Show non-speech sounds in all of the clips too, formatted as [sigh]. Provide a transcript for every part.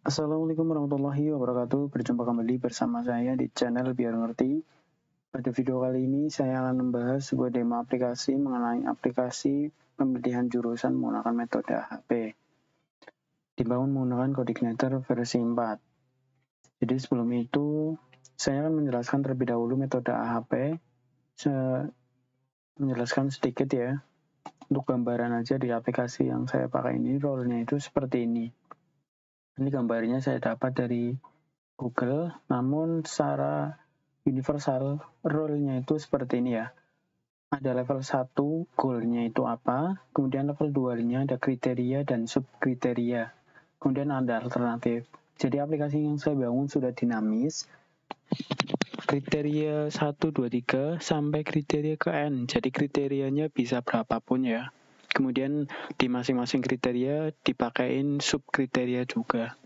Assalamualaikum warahmatullahi wabarakatuh. Berjumpa kembali bersama saya di channel Biar Ngerti. Pada video kali ini saya akan membahas sebuah demo aplikasi mengenai aplikasi pemilihan jurusan menggunakan metode AHP. Dibangun menggunakan Coordinator versi 4. Jadi sebelum itu saya akan menjelaskan terlebih dahulu metode AHP. Se menjelaskan sedikit ya. Untuk gambaran aja di aplikasi yang saya pakai ini role-nya itu seperti ini ini gambarnya saya dapat dari Google, namun secara universal role-nya itu seperti ini ya. Ada level 1, goal-nya itu apa, kemudian level 2-nya ada kriteria dan subkriteria, kemudian ada alternatif. Jadi aplikasi yang saya bangun sudah dinamis, kriteria 1, 2, 3 sampai kriteria ke N. Jadi kriterianya bisa berapapun ya. Kemudian di masing-masing kriteria dipakein subkriteria juga.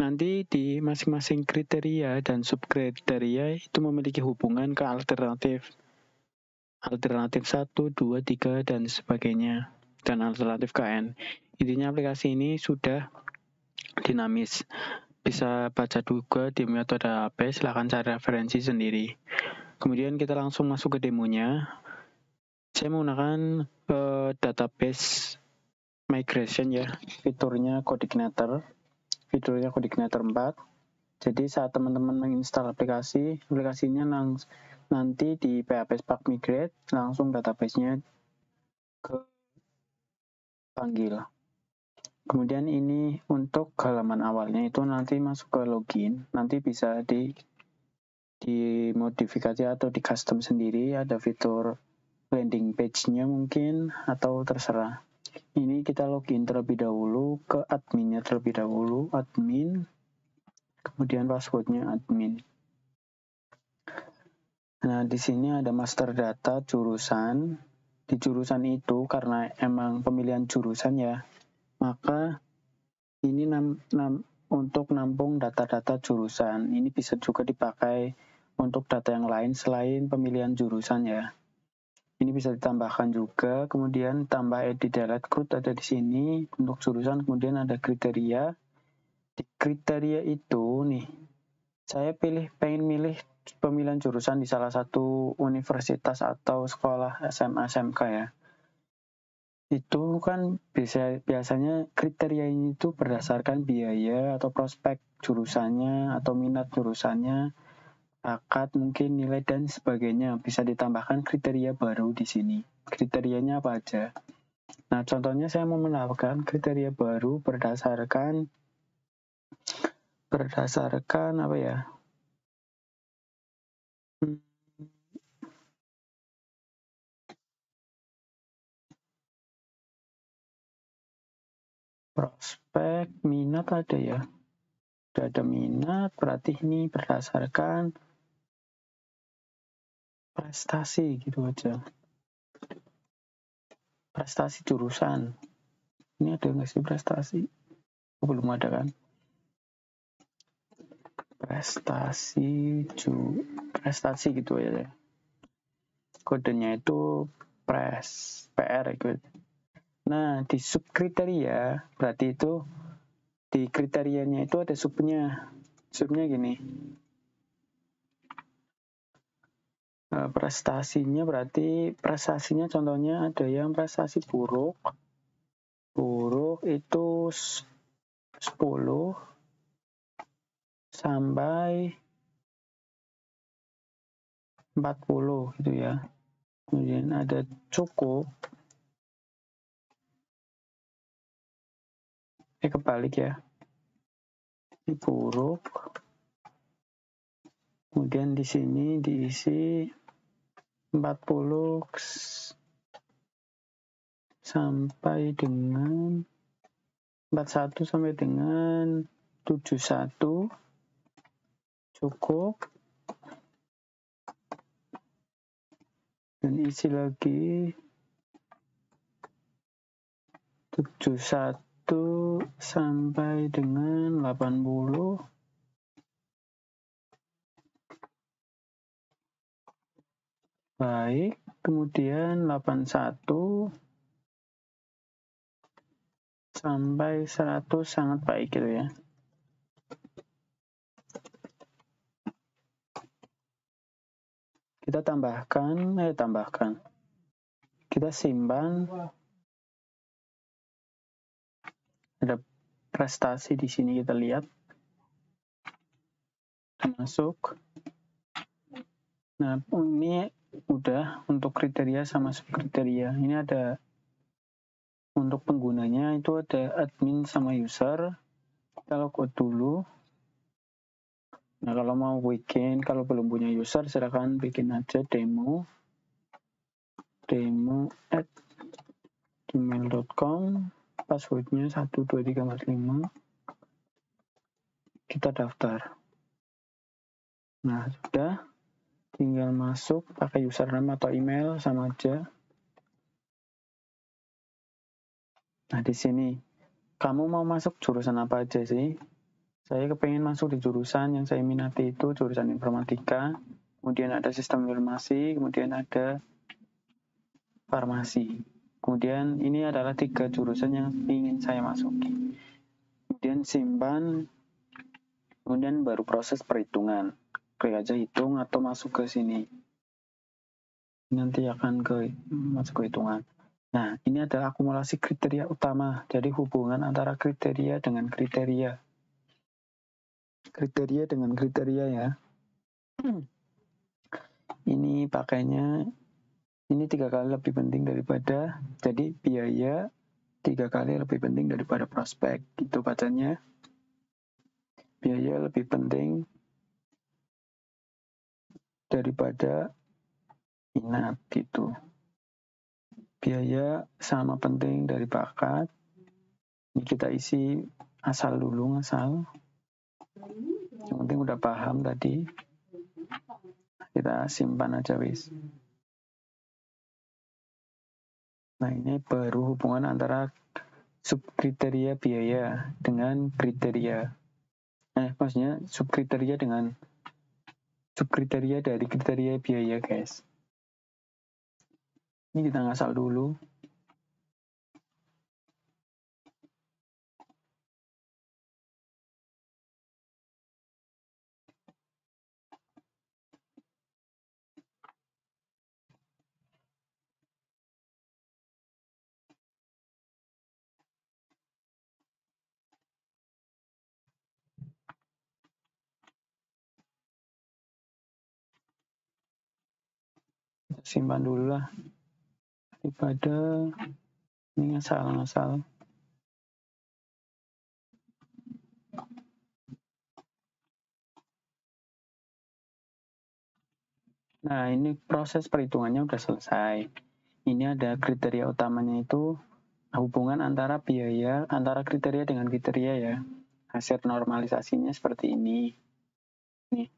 Nanti di masing-masing kriteria dan subkriteria itu memiliki hubungan ke alternatif. Alternatif 1, 2, 3, dan sebagainya. Dan alternatif KN. Intinya aplikasi ini sudah dinamis. Bisa baca juga di metode HP, silahkan cari referensi sendiri. Kemudian kita langsung masuk ke demonya. Saya menggunakan uh, database migration ya, fiturnya Coordinator, fiturnya Coordinator 4. Jadi saat teman-teman menginstal aplikasi, aplikasinya nanti di PHP Spark Migrate, langsung databasenya ke panggil. Kemudian ini untuk halaman awalnya itu nanti masuk ke login, nanti bisa di dimodifikasi atau di custom sendiri ada fitur landing page-nya mungkin atau terserah. Ini kita login terlebih dahulu ke adminnya terlebih dahulu, admin, kemudian passwordnya admin. Nah, di sini ada master data jurusan. Di jurusan itu karena emang pemilihan jurusan ya, maka ini nam, nam, untuk nampung data-data jurusan. Ini bisa juga dipakai untuk data yang lain selain pemilihan jurusan ya. Ini bisa ditambahkan juga, kemudian tambah edit delete code ada di sini untuk jurusan, kemudian ada kriteria. Di kriteria itu nih, saya pilih pengen milih pemilihan jurusan di salah satu universitas atau sekolah SMA SMK ya. Itu kan bisa biasanya kriteria ini itu berdasarkan biaya atau prospek jurusannya atau minat jurusannya bakat, mungkin nilai dan sebagainya. Bisa ditambahkan kriteria baru di sini. Kriterianya apa aja? Nah, contohnya saya mau menambahkan kriteria baru berdasarkan berdasarkan apa ya? Hmm. Prospek, minat ada ya. Sudah ada minat, berarti ini berdasarkan prestasi gitu aja. Prestasi jurusan. Ini ada nggak sih prestasi? Belum ada kan? Prestasi ju prestasi gitu ya. Kodenya itu pres PR gitu. Nah di sub kriteria berarti itu di kriterianya itu ada subnya. Subnya gini Eh, prestasinya berarti prestasinya contohnya ada yang prestasi buruk. Buruk itu 10 sampai 40 gitu ya. Kemudian ada cukup. Eh kebalik ya. Ini buruk. Kemudian di sini diisi 40 sampai dengan 41 sampai dengan 71 cukup. Dan isi lagi 71 sampai dengan 80 Baik, kemudian 81 sampai 100 sangat baik gitu ya. Kita tambahkan, eh tambahkan. Kita simpan. Ada prestasi di sini kita lihat. Masuk. Nah, ini udah untuk kriteria sama subkriteria. Ini ada untuk penggunanya itu ada admin sama user. Kita logout dulu. Nah, kalau mau bikin, kalau belum punya user, silahkan bikin aja demo. Demo at gmail.com. Passwordnya 12345. Kita daftar. Nah, sudah tinggal masuk pakai username atau email sama aja. Nah, di sini kamu mau masuk jurusan apa aja sih? Saya kepengen masuk di jurusan yang saya minati itu jurusan informatika, kemudian ada sistem informasi, kemudian ada farmasi. Kemudian ini adalah tiga jurusan yang ingin saya masuki. Kemudian simpan, kemudian baru proses perhitungan klik aja hitung atau masuk ke sini? Nanti akan ke masuk ke hitungan. Nah ini adalah akumulasi kriteria utama. Jadi hubungan antara kriteria dengan kriteria. Kriteria dengan kriteria ya. Ini pakainya ini tiga kali lebih penting daripada jadi biaya tiga kali lebih penting daripada prospek itu bacanya. Biaya lebih penting daripada minat gitu. Biaya sama penting dari bakat. Ini kita isi asal dulu, asal. Yang penting udah paham tadi. Kita simpan aja wis. Nah ini baru hubungan antara subkriteria biaya dengan kriteria. Eh maksudnya subkriteria dengan subkriteria dari kriteria biaya guys. Ini kita ngasal dulu simpan dulu lah. Daripada ini ngasal-ngasal nah ini proses perhitungannya udah selesai. Ini ada kriteria utamanya itu hubungan antara biaya antara kriteria dengan kriteria ya. Hasil normalisasinya seperti ini nih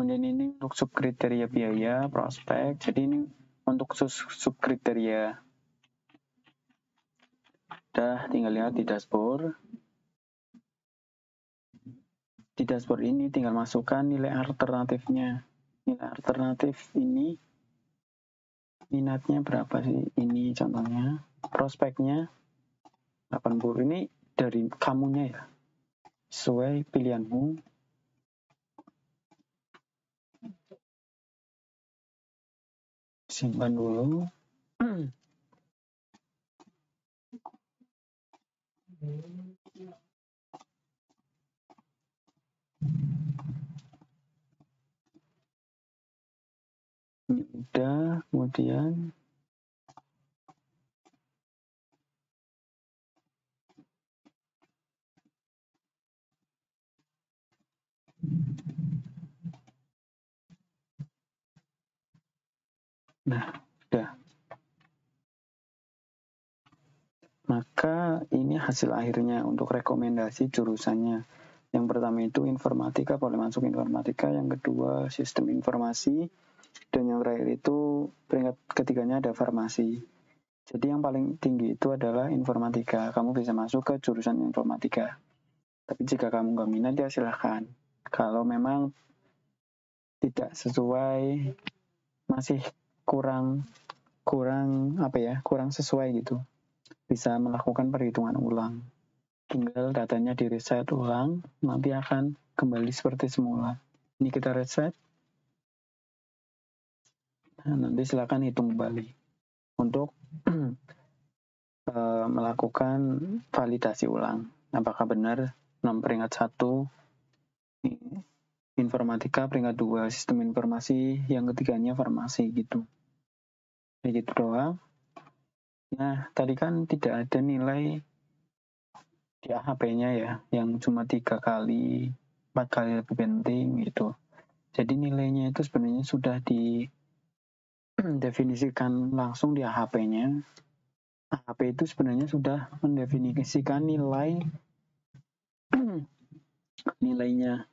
Kemudian ini untuk subkriteria biaya, prospek. Jadi ini untuk subkriteria. Udah tinggal lihat di dashboard. Di dashboard ini tinggal masukkan nilai alternatifnya. Nilai alternatif ini minatnya berapa sih? Ini contohnya. Prospeknya 80. Ini dari kamunya ya. Sesuai pilihanmu simpan dulu. Udah kemudian Nah, udah. Maka ini hasil akhirnya untuk rekomendasi jurusannya. Yang pertama itu informatika, boleh masuk informatika. Yang kedua sistem informasi. Dan yang terakhir itu peringkat ketiganya ada farmasi. Jadi yang paling tinggi itu adalah informatika. Kamu bisa masuk ke jurusan informatika. Tapi jika kamu nggak minat ya silahkan. Kalau memang tidak sesuai, masih kurang kurang apa ya kurang sesuai gitu. Bisa melakukan perhitungan ulang. Tinggal datanya di reset ulang nanti akan kembali seperti semula. Ini kita reset. Nah, nanti silakan hitung kembali. Untuk uh, [clears throat] melakukan validasi ulang. Apakah benar nomor peringkat satu informatika peringkat dua sistem informasi yang ketiganya farmasi gitu kayak gitu doang. Nah tadi kan tidak ada nilai di AHP-nya ya yang cuma tiga kali empat kali lebih penting gitu. Jadi nilainya itu sebenarnya sudah didefinisikan langsung di AHP-nya AHP itu sebenarnya sudah mendefinisikan nilai [clears throat] nilainya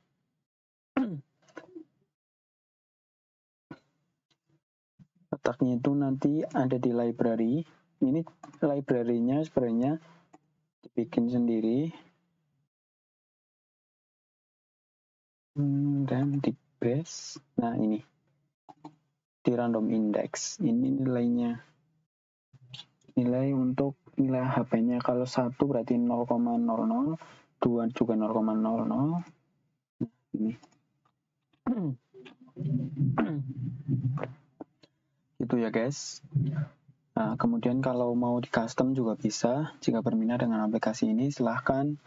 letaknya itu nanti ada di library. Ini library-nya sebenarnya dibikin sendiri. Hmm, dan di base nah ini. Di random index ini nilainya. Nilai untuk nilai HP-nya kalau satu berarti 0,00 dua juga 0,00 nah, ini [clears throat] itu ya guys. Nah, kemudian kalau mau di custom juga bisa. Jika berminat dengan aplikasi ini silahkan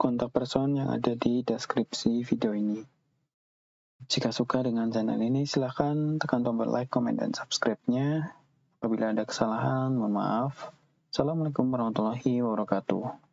kontak person yang ada di deskripsi video ini. Jika suka dengan channel ini silahkan tekan tombol like, comment, dan subscribe-nya. Apabila ada kesalahan mohon maaf. Assalamualaikum warahmatullahi wabarakatuh